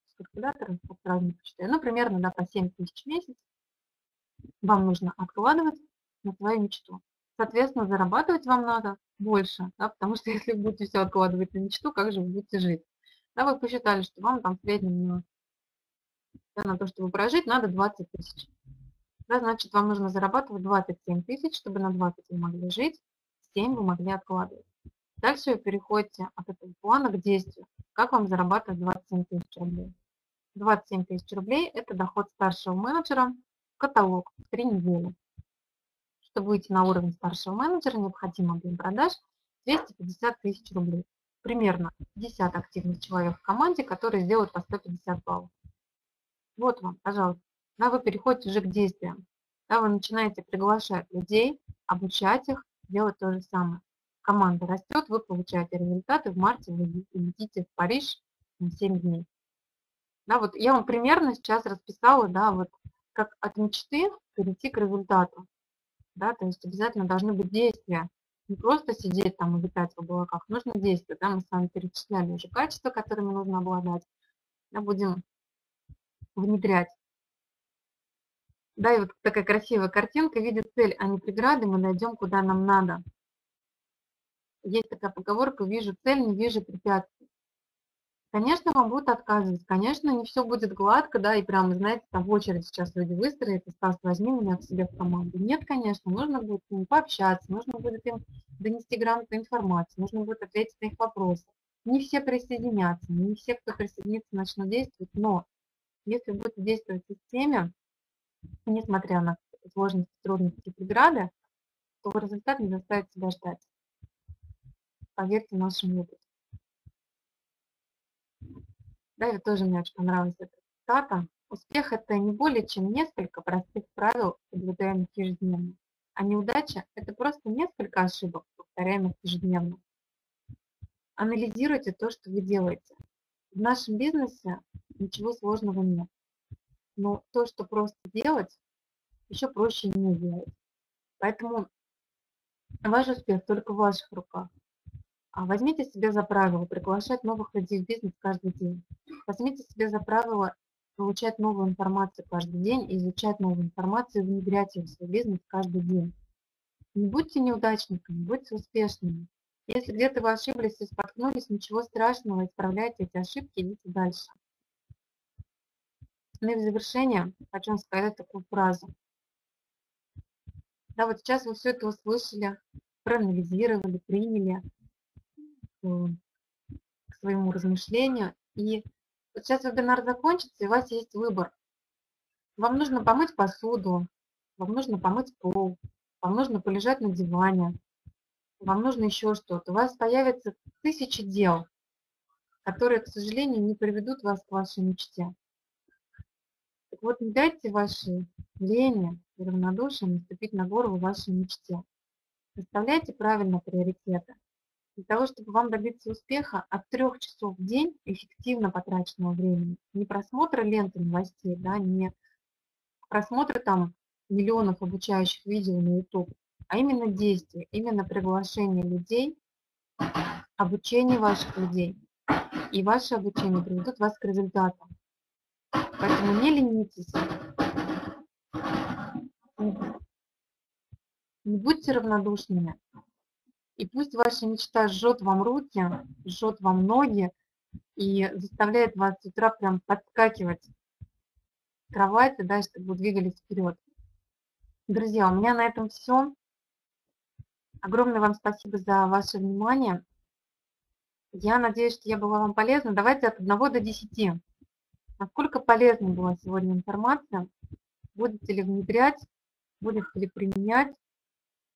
с калькулятором не посчитаю. Ну, примерно, да, по 7 тысяч в месяц вам нужно откладывать на свою мечту. Соответственно, зарабатывать вам надо больше, да, потому что если будете все откладывать на мечту, как же вы будете жить? Да, вы посчитали, что вам там в среднем на, да, на то, чтобы прожить, надо 20 тысяч. Да, значит, вам нужно зарабатывать 27 тысяч, чтобы на 20 вы могли жить, 7 вы могли откладывать. Дальше вы переходите от этого плана к действию. Как вам зарабатывать 27 тысяч рублей? 27 тысяч рублей – это доход старшего менеджера в каталог в 3 недели. Чтобы выйти на уровень старшего менеджера, необходим объем продаж 250 тысяч рублей. Примерно 50 активных человек в команде, которые сделают по 150 баллов. Вот вам, пожалуйста, да, вы переходите уже к действиям. Да, вы начинаете приглашать людей, обучать их, делать то же самое. Команда растет, вы получаете результаты. В марте вы летите в Париж на 7 дней. Да, вот я вам примерно сейчас расписала, да, вот как от мечты перейти к результату. Да, то есть обязательно должны быть действия. Не просто сидеть там и витать в облаках, нужно действие. Да, мы с вами перечисляли уже качества, которыми нужно обладать. Да, будем внедрять да, и вот такая красивая картинка, видит цель, а не преграды, мы найдем, куда нам надо. Есть такая поговорка, вижу цель, не вижу препятствий. Конечно, вам будут отказывать, конечно, не все будет гладко, да, и прямо, знаете, там в очередь сейчас люди выстроят, и Стас, возьми меня к себе в команду. Нет, конечно, нужно будет с ними пообщаться, нужно будет им донести грамотную информацию, нужно будет ответить на их вопросы. Не все присоединятся, не все, кто присоединится, начнут действовать, но если будете действовать в системе, несмотря на сложности, трудности и преграды, то результат не заставит себя ждать. Поверьте нашему опыту. Да, это тоже мне очень понравилась эта цитата. Успех – это не более чем несколько простых правил, соблюдаемых ежедневно. А неудача – это просто несколько ошибок, повторяемых ежедневно. Анализируйте то, что вы делаете. В нашем бизнесе ничего сложного нет. Но то, что просто делать, еще проще не делать. Поэтому ваш успех только в ваших руках. А возьмите себе за правило приглашать новых людей в бизнес каждый день. Возьмите себе за правило получать новую информацию каждый день, изучать новую информацию и внедрять ее в свой бизнес каждый день. Не будьте неудачниками, будьте успешными. Если где-то вы ошиблись и споткнулись, ничего страшного, исправляйте эти ошибки, идите дальше. Ну и в завершение хочу сказать такую фразу. Да, вот сейчас вы все это услышали, проанализировали, приняли к своему размышлению. И вот сейчас вебинар закончится, и у вас есть выбор. Вам нужно помыть посуду, вам нужно помыть пол, вам нужно полежать на диване, вам нужно еще что-то. У вас появятся тысячи дел, которые, к сожалению, не приведут вас к вашей мечте. Так вот, не дайте вашей лени и равнодушию наступить на горло вашей мечте. Расставляйте правильно приоритеты. Для того, чтобы вам добиться успеха, от трех часов в день эффективно потраченного времени, не просмотра ленты новостей, да, не просмотра там миллионов обучающих видео на YouTube, а именно действие, именно приглашение людей, обучение ваших людей. И ваше обучение приведет вас к результатам. Поэтому не ленитесь. Не будьте равнодушными. И пусть ваша мечта жжет вам руки, жжет вам ноги и заставляет вас с утра прям подскакивать с кровати, да, чтобы вы двигались вперед. Друзья, у меня на этом все. Огромное вам спасибо за ваше внимание. Я надеюсь, что я была вам полезна. Давайте от 1 до 10. Насколько полезна была сегодня информация? Будете ли внедрять, будете ли применять?